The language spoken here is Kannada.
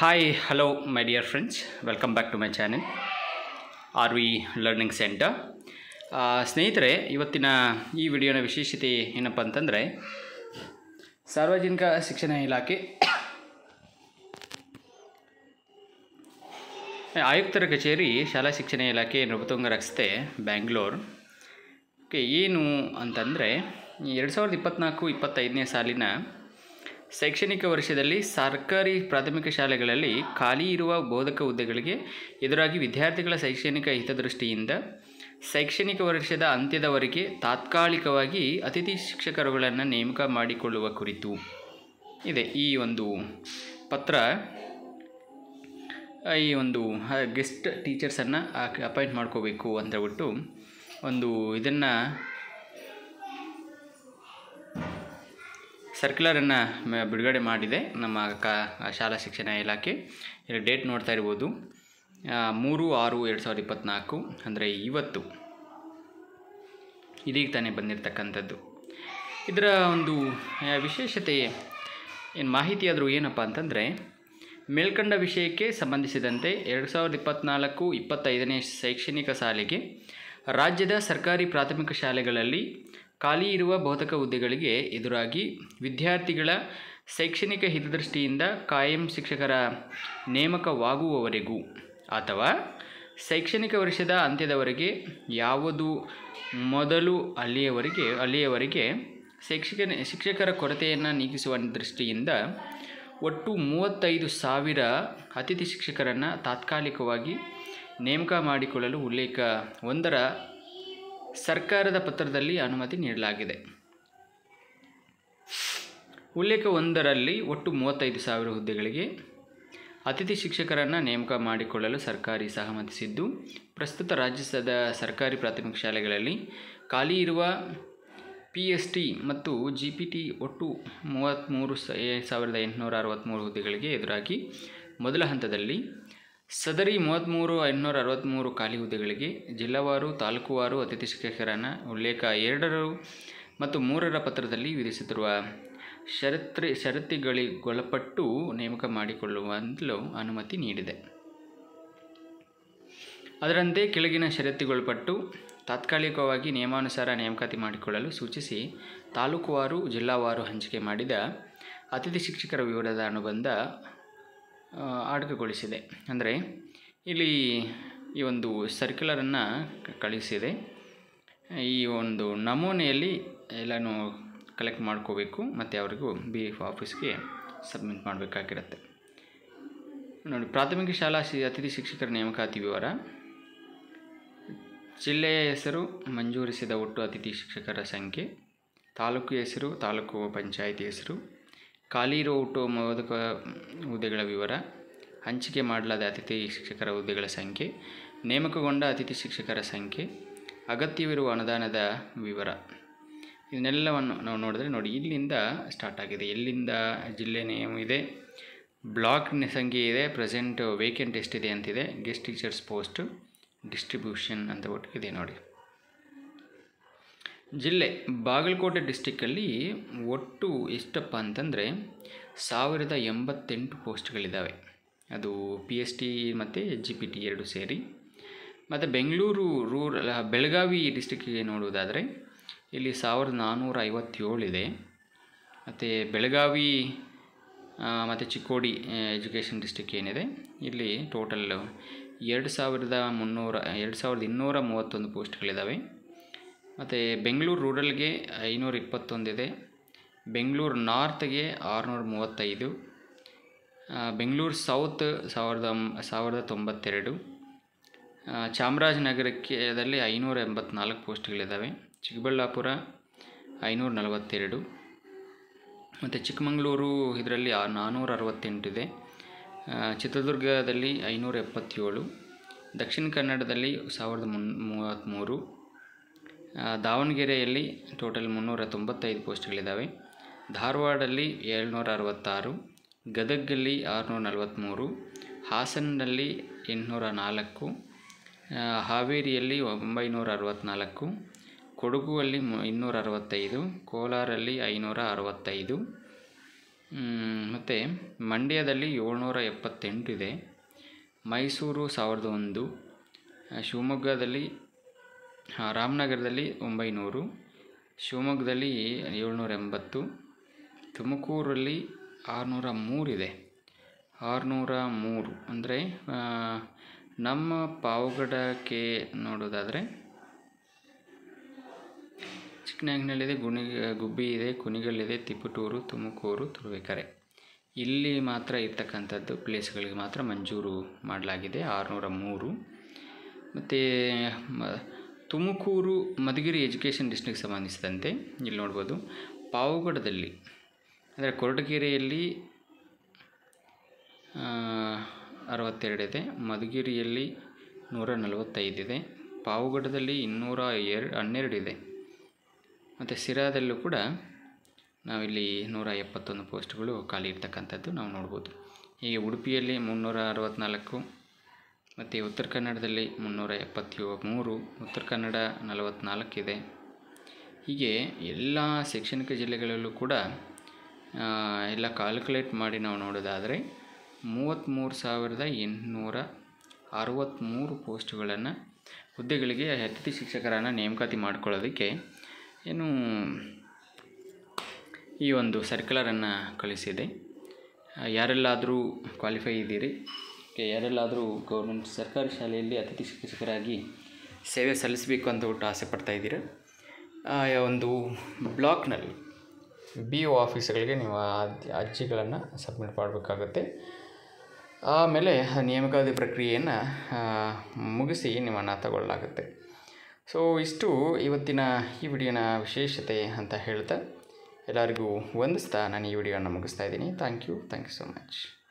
Hi hello my dear friends welcome back to my channel R V learning centre ಸ್ನೇಹಿತರೆ, ಇವತ್ತಿನ ಈ ವಿಡಿಯೋನ ವಿಶೇಷತೆ ಏನಪ್ಪ ಅಂತಂದರೆ, ಸಾರ್ವಜನಿಕ ಶಿಕ್ಷಣ ಇಲಾಖೆ ಆಯುಕ್ತರ ಕಚೇರಿ ಶಾಲಾ ಶಿಕ್ಷಣ ಇಲಾಖೆ ನೃಪತುಂಗ ರಸ್ತೆ, ಬ್ಯಾಂಗ್ಳೂರ್. ಓಕೆ, ಏನು ಅಂತಂದರೆ ಎರಡು ಸಾವಿರದ ಇಪ್ಪತ್ತ್ನಾಲ್ಕು ಇಪ್ಪತ್ತೈದನೇ ಸಾಲಿನ ಶೈಕ್ಷಣಿಕ ವರ್ಷದಲ್ಲಿ ಸರ್ಕಾರಿ ಪ್ರಾಥಮಿಕ ಶಾಲೆಗಳಲ್ಲಿ ಖಾಲಿ ಇರುವ ಬೋಧಕ ಹುದ್ದೆಗಳಿಗೆ ಎದುರಾಗಿ ವಿದ್ಯಾರ್ಥಿಗಳ ಶೈಕ್ಷಣಿಕ ಹಿತದೃಷ್ಟಿಯಿಂದ ಶೈಕ್ಷಣಿಕ ವರ್ಷದ ಅಂತ್ಯದವರೆಗೆ ತಾತ್ಕಾಲಿಕವಾಗಿ ಅತಿಥಿ ಶಿಕ್ಷಕರುಗಳನ್ನು ನೇಮಕ ಮಾಡಿಕೊಳ್ಳುವ ಕುರಿತು ಇದೆ ಈ ಒಂದು ಪತ್ರ. ಈ ಒಂದು ಗೆಸ್ಟ್ ಟೀಚರ್ಸನ್ನು ಅಪಾಯಿಂಟ್ ಮಾಡ್ಕೋಬೇಕು ಅಂತ ಬಿಟ್ಟು ಒಂದು ಇದನ್ನು ಸರ್ಕ್ಯುಲರನ್ನು ಬಿಡುಗಡೆ ಮಾಡಿದೆ ನಮ್ಮ ಕ ಶಾಲಾ ಶಿಕ್ಷಣ ಇಲಾಖೆ. ಇಲ್ಲಿ ಡೇಟ್ ನೋಡ್ತಾ ಇರ್ಬೋದು. ಮೂರು, ಆರು, ಎರಡು ಸಾವಿರದ ಇಪ್ಪತ್ತ್ನಾಲ್ಕು ಅಂದರೆ ಇವತ್ತು. ಇದೀಗ ತಾನೇ ಬಂದಿರತಕ್ಕಂಥದ್ದು. ಇದರ ಒಂದು ವಿಶೇಷತೆ ಏನು ಮಾಹಿತಿಯಾದರೂ ಏನಪ್ಪ ಅಂತಂದರೆ, ಮೇಲ್ಕಂಡ ವಿಷಯಕ್ಕೆ ಸಂಬಂಧಿಸಿದಂತೆ ಎರಡು ಸಾವಿರದ ಇಪ್ಪತ್ತ್ನಾಲ್ಕು ಇಪ್ಪತ್ತೈದನೇ ಶೈಕ್ಷಣಿಕ ಸಾಲಿಗೆ ರಾಜ್ಯದ ಸರ್ಕಾರಿ ಪ್ರಾಥಮಿಕ ಶಾಲೆಗಳಲ್ಲಿ ಖಾಲಿ ಇರುವ ಬೋಧಕ ಹುದ್ದೆಗಳಿಗೆ ಎದುರಾಗಿ ವಿದ್ಯಾರ್ಥಿಗಳ ಶೈಕ್ಷಣಿಕ ಹಿತದೃಷ್ಟಿಯಿಂದ ಕಾಯಂ ಶಿಕ್ಷಕರ ನೇಮಕವಾಗುವವರೆಗೂ ಅಥವಾ ಶೈಕ್ಷಣಿಕ ವರ್ಷದ ಅಂತ್ಯದವರೆಗೆ ಯಾವುದು ಮೊದಲು ಅಲ್ಲಿಯವರೆಗೆ ಅಲ್ಲಿಯವರೆಗೆ ಶಿಕ್ಷಕ, ಶಿಕ್ಷಕರ ಕೊರತೆಯನ್ನು ನೀಗಿಸುವ ದೃಷ್ಟಿಯಿಂದ ಒಟ್ಟು ಮೂವತ್ತೈದು ಸಾವಿರ ಅತಿಥಿ ಶಿಕ್ಷಕರನ್ನು ತಾತ್ಕಾಲಿಕವಾಗಿ ನೇಮಕ ಮಾಡಿಕೊಳ್ಳಲು ಉಲ್ಲೇಖ ಒಂದರ ಸರ್ಕಾರದ ಪತ್ರದಲ್ಲಿ ಅನುಮತಿ ನೀಡಲಾಗಿದೆ. ಉಲ್ಲೇಖ ಒಂದರಲ್ಲಿ ಒಟ್ಟು ಮೂವತ್ತೈದು ಸಾವಿರ ಹುದ್ದೆಗಳಿಗೆ ಅತಿಥಿ ಶಿಕ್ಷಕರನ್ನು ನೇಮಕ ಮಾಡಿಕೊಳ್ಳಲು ಸರ್ಕಾರಿ ಸಹಮತಿಸಿದ್ದು, ಪ್ರಸ್ತುತ ರಾಜ್ಯದ ಸರ್ಕಾರಿ ಪ್ರಾಥಮಿಕ ಶಾಲೆಗಳಲ್ಲಿ ಖಾಲಿ ಇರುವ ಪಿ ಎಸ್ ಟಿ ಮತ್ತು ಜಿ ಪಿ ಟಿ ಒಟ್ಟು ಮೂವತ್ತ್ಮೂರು ಸಾವಿರದ ಎಂಟುನೂರ ಅರವತ್ತ್ಮೂರು ಹುದ್ದೆಗಳಿಗೆ ಎದುರಾಗಿ ಮೊದಲ ಹಂತದಲ್ಲಿ ಸದರಿ ಮೂವತ್ತ್ಮೂರು ಐನೂರ ಅರವತ್ತ್ಮೂರು ಖಾಲಿ ಹುದ್ದೆಗಳಿಗೆ ಜಿಲ್ಲಾವಾರು, ತಾಲೂಕುವಾರು ಅತಿಥಿ ಶಿಕ್ಷಕರನ್ನು ಉಲ್ಲೇಖ ಎರಡರ ಮತ್ತು ಮೂರರ ಪತ್ರದಲ್ಲಿ ವಿಧಿಸುತ್ತಿರುವ ಷರತ್ರಿ, ಷರತ್ತುಗಳಿಗೊಳಪಟ್ಟು ನೇಮಕ ಮಾಡಿಕೊಳ್ಳುವಂತಲೂ ಅನುಮತಿ ನೀಡಿದೆ. ಅದರಂತೆ ಕೆಳಗಿನ ಷರತ್ತುಗೊಳಪಟ್ಟು ತಾತ್ಕಾಲಿಕವಾಗಿ ನಿಯಮಾನುಸಾರ ನೇಮಕಾತಿ ಮಾಡಿಕೊಳ್ಳಲು ಸೂಚಿಸಿ ತಾಲೂಕುವಾರು, ಜಿಲ್ಲಾವಾರು ಹಂಚಿಕೆ ಮಾಡಿದ ಅತಿಥಿ ಶಿಕ್ಷಕರ ವಿವರದ ಅನುಬಂಧ ಆ, ಆಟಕಗೊಳಿಸಿದೆ ಅಂದರೆ ಇಲ್ಲಿ ಈ ಒಂದು ಸರ್ಕ್ಯುಲರನ್ನು ಕಳಿಸಿದೆ. ಈ ಒಂದು ನಮೂನೆಯಲ್ಲಿ ಎಲ್ಲನೂ ಕಲೆಕ್ಟ್ ಮಾಡ್ಕೋಬೇಕು ಮತ್ತು ಅವರಿಗೂ ಬಿ ಎಫ್ ಆಫೀಸ್ಗೆ ಸಬ್ಮಿಟ್ ಮಾಡಬೇಕಾಗಿರುತ್ತೆ. ನೋಡಿ ಪ್ರಾಥಮಿಕ ಶಾಲಾ ಶಿ ಅತಿಥಿ ಶಿಕ್ಷಕರ ನೇಮಕಾತಿ ವಿವರ. ಜಿಲ್ಲೆಯ ಹೆಸರು ಮಂಜೂರಿಸಿದ ಒಟ್ಟು ಅತಿಥಿ ಶಿಕ್ಷಕರ ಸಂಖ್ಯೆ. ತಾಲೂಕು ಹೆಸರು ತಾಲೂಕು ಪಂಚಾಯಿತಿ ಹೆಸರು. ಖಾಲಿ ಇರುವ ಒಟ್ಟು ಮೋದಕ ಹುದ್ದೆಗಳ ವಿವರ. ಹಂಚಿಕೆ ಮಾಡಲಾದ ಅತಿಥಿ ಶಿಕ್ಷಕರ ಹುದ್ದೆಗಳ ಸಂಖ್ಯೆ. ನೇಮಕಗೊಂಡ ಅತಿಥಿ ಶಿಕ್ಷಕರ ಸಂಖ್ಯೆ. ಅಗತ್ಯವಿರುವ ಅನುದಾನದ ವಿವರ. ಇದನ್ನೆಲ್ಲವನ್ನು ನಾವು ನೋಡಿದ್ರೆ ನೋಡಿ, ಇಲ್ಲಿಂದ ಸ್ಟಾರ್ಟ್ ಆಗಿದೆ. ಎಲ್ಲಿಂದ ಜಿಲ್ಲೆ ನೇಮ್ ಇದೆ. ಬ್ಲಾಕ್ ಸಂಖ್ಯೆ ಇದೆ. ಪ್ರೆಸೆಂಟ್ ವೇಕೆಂಟ್ ಎಷ್ಟಿದೆ ಅಂತಿದೆ. ಗೆಸ್ಟ್ ಟೀಚರ್ಸ್ ಪೋಸ್ಟು ಡಿಸ್ಟ್ರಿಬ್ಯೂಷನ್ ಅಂತ ಒಟ್ಟು ಇದೆ ನೋಡಿ. ಜಿಲ್ಲೆ ಬಾಗಲಕೋಟೆ ಡಿಸ್ಟಿಕ್ಕಲ್ಲಿ ಒಟ್ಟು ಎಷ್ಟಪ್ಪ ಅಂತಂದರೆ ಸಾವಿರದ ಎಂಬತ್ತೆಂಟು ಪೋಸ್ಟ್ಗಳಿದ್ದಾವೆ ಅದು ಪಿ ಎಸ್ ಟಿ ಮತ್ತು ಜಿ ಪಿ ಟಿ ಎರಡು ಸೇರಿ. ಮತ್ತು ಬೆಂಗಳೂರು ರೂರಲ್ ಬೆಳಗಾವಿ ಡಿಸ್ಟಿಕ್ಕಿಗೆ ನೋಡುವುದಾದರೆ ಇಲ್ಲಿ ಸಾವಿರದ ನಾನ್ನೂರ ಐವತ್ತೇಳಿದೆ. ಮತ್ತು ಬೆಳಗಾವಿ ಮತ್ತು ಚಿಕ್ಕೋಡಿ ಎಜುಕೇಷನ್ ಡಿಸ್ಟಿಕ್ ಏನಿದೆ, ಇಲ್ಲಿ ಟೋಟಲ್ ಎರಡು ಸಾವಿರದ ಮುನ್ನೂರ, ಎರಡು ಸಾವಿರದ ಇನ್ನೂರ ಮೂವತ್ತೊಂದು ಪೋಸ್ಟ್ಗಳಿದ್ದಾವೆ ಮತ್ತು ಬೆಂಗಳೂರು ರೂರಲ್ಗೆ ಐನೂರ ಇಪ್ಪತ್ತೊಂದಿದೆ. ಬೆಂಗಳೂರು ನಾರ್ತ್ಗೆ ಆರುನೂರ ಮೂವತ್ತೈದು. ಬೆಂಗಳೂರು ಸೌತ್ ಸಾವಿರದ ಸಾವಿರದ ತೊಂಬತ್ತೆರಡು. ಚಾಮರಾಜನಗರಕ್ಕೆ ಅದರಲ್ಲಿ ಐನೂರ ಎಂಬತ್ನಾಲ್ಕು ಪೋಸ್ಟ್ಗಳಿದ್ದಾವೆ. ಚಿಕ್ಕಬಳ್ಳಾಪುರ ಐನೂರ ನಲವತ್ತೆರಡು. ಮತ್ತು ಚಿಕ್ಕಮಗಳೂರು ಇದರಲ್ಲಿ ನಾನ್ನೂರ ಅರವತ್ತೆಂಟು ಇದೆ ಚಿತ್ರದುರ್ಗದಲ್ಲಿ ಐನೂರ ಎಪ್ಪತ್ತೇಳು. ದಕ್ಷಿಣ ಕನ್ನಡದಲ್ಲಿ ಸಾವಿರದ ಮುನ್ ಮೂವತ್ತ್ಮೂರು. ದಾವಣಗೆರೆಯಲ್ಲಿ ಟೋಟಲ್ ಮುನ್ನೂರ ತೊಂಬತ್ತೈದು ಪೋಸ್ಟ್ಗಳಿದ್ದಾವೆ. ಧಾರವಾಡಲ್ಲಿ ಏಳ್ನೂರ ಅರವತ್ತಾರು ಗದಗಲ್ಲಿ ಆರುನೂರ ನಲವತ್ತ್ಮೂರು ಹಾಸನಲ್ಲಿ ಎಂಟುನೂರ ನಾಲ್ಕು ಹಾವೇರಿಯಲ್ಲಿ ಒಂಬೈನೂರ ಅರವತ್ತ್ನಾಲ್ಕು ಕೊಡಗುವಲ್ಲಿ ಇನ್ನೂರ ಅರವತ್ತೈದು ಕೋಲಾರಲ್ಲಿ ಐನೂರ ಅರವತ್ತೈದು ಮತ್ತು ಮಂಡ್ಯದಲ್ಲಿ ಏಳ್ನೂರ ಎಪ್ಪತ್ತೆಂಟು ಇದೆ. ಮೈಸೂರು ಸಾವಿರದ ಒಂದು, ಶಿವಮೊಗ್ಗದಲ್ಲಿ ರಾಮನಗರದಲ್ಲಿ ಒಂಬೈನೂರು, ಶಿವಮೊಗ್ಗದಲ್ಲಿ ಏಳ್ನೂರ ಎಂಬತ್ತು, ತುಮಕೂರಲ್ಲಿ ಆರುನೂರ ಮೂರಿದೆ ಆರುನೂರ ಮೂರು ಅಂದರೆ ನಮ್ಮ ಪಾವಗಡಕ್ಕೆ ನೋಡೋದಾದರೆ, ಚಿಕ್ಕನಾಗಿನಲ್ಲಿದೆ ಗುಣಿ, ಗುಬ್ಬಿ ಇದೆ, ಕುಣಿಗಲ್ಲಿದೆ, ತಿಪಟೂರು, ತುಮಕೂರು, ತುರುವೇಕರೆ. ಇಲ್ಲಿ ಮಾತ್ರ ಇರ್ತಕ್ಕಂಥದ್ದು ಪ್ಲೇಸ್ಗಳಿಗೆ ಮಾತ್ರ ಮಂಜೂರು ಮಾಡಲಾಗಿದೆ ಆರುನೂರ ಮೂರು. ಮತ್ತು ತುಮಕೂರು ಮಧುಗಿರಿ ಎಜುಕೇಷನ್ ಡಿಸ್ಟ್ರಿಕ್ಟ್ ಸಂಬಂಧಿಸಿದಂತೆ ಇಲ್ಲಿ ನೋಡ್ಬೋದು, ಪಾವಗಡದಲ್ಲಿ, ಅಂದರೆ ಕೊರಟಗೆರೆಯಲ್ಲಿ ಅರವತ್ತೆರಡಿದೆ ಮಧುಗಿರಿಯಲ್ಲಿ ನೂರ ನಲವತ್ತೈದಿದೆ ಪಾವಗಡದಲ್ಲಿ ಇನ್ನೂರ ಎರಡು ಹನ್ನೆರಡಿದೆ ಮತ್ತು ಸಿರಾದಲ್ಲೂ ಕೂಡ ನಾವಿಲ್ಲಿ ನೂರ ಎಪ್ಪತ್ತೊಂದು ಪೋಸ್ಟ್ಗಳು ಖಾಲಿ ಇರ್ತಕ್ಕಂಥದ್ದು ನಾವು ನೋಡ್ಬೋದು. ಹೀಗೆ ಉಡುಪಿಯಲ್ಲಿ ಮುನ್ನೂರ ಅರವತ್ತ್ನಾಲ್ಕು ಮತ್ತು ಉತ್ತರ ಕನ್ನಡದಲ್ಲಿ ಮುನ್ನೂರ ಎಪ್ಪತ್ತೇಳು, ಮೂರು, ಉತ್ತರ ಕನ್ನಡ ನಲವತ್ತ್ನಾಲ್ಕಿದೆ ಹೀಗೆ ಎಲ್ಲ ಶೈಕ್ಷಣಿಕ ಜಿಲ್ಲೆಗಳಲ್ಲೂ ಕೂಡ ಎಲ್ಲ ಕ್ಯಾಲ್ಕುಲೇಟ್ ಮಾಡಿ ನಾವು ನೋಡೋದಾದರೆ ಮೂವತ್ತ್ಮೂರು ಸಾವಿರದ ಎಂಟುನೂರ ಅರವತ್ತ್ಮೂರು ಪೋಸ್ಟ್ಗಳನ್ನು ಹುದ್ದೆಗಳಿಗೆ ಅತಿಥಿ ಶಿಕ್ಷಕರನ್ನು ನೇಮಕಾತಿ ಮಾಡ್ಕೊಳ್ಳೋದಕ್ಕೆ ಏನು ಈ ಒಂದು ಸರ್ಕ್ಯುಲರನ್ನು ಕಳಿಸಿದೆ. ಯಾರೆಲ್ಲಾದರೂ ಕ್ವಾಲಿಫೈ ಇದ್ದೀರಿ? ಯಾರೆಲ್ಲಾದರೂ ಗೌರ್ಮೆಂಟ್ ಸರ್ಕಾರಿ ಶಾಲೆಯಲ್ಲಿ ಅತಿಥಿ ಶಿಕ್ಷಕರಾಗಿ ಸೇವೆ ಸಲ್ಲಿಸಬೇಕು ಅಂತ ಬಿಟ್ಟು ಆಸೆ ಪಡ್ತಾ ಇದ್ದೀರಾ? ಆ, ಒಂದು ಬ್ಲಾಕ್ನಲ್ಲಿ ಬಿ ಒ ಆಫೀಸ್ಗಳಿಗೆ ನೀವು ಅರ್ಜಿಗಳನ್ನು ಸಬ್ಮಿಟ್ ಮಾಡಬೇಕಾಗುತ್ತೆ. ಆಮೇಲೆ ನೇಮಕಾತಿ ಪ್ರಕ್ರಿಯೆಯನ್ನು ಮುಗಿಸಿ ನಿಮ್ಮನ್ನು ತಗೊಳ್ಳಲಾಗುತ್ತೆ. ಸೊ, ಇಷ್ಟು ಇವತ್ತಿನ ಈ ವಿಡಿಯೋನ ವಿಶೇಷತೆ ಅಂತ ಹೇಳ್ತಾ ಎಲ್ಲರಿಗೂ ವಂದಿಸ್ತಾ ನಾನು ಈ ವಿಡಿಯೋನ ಮುಗಿಸ್ತಾ ಇದ್ದೀನಿ. Thank you. Thank you so much.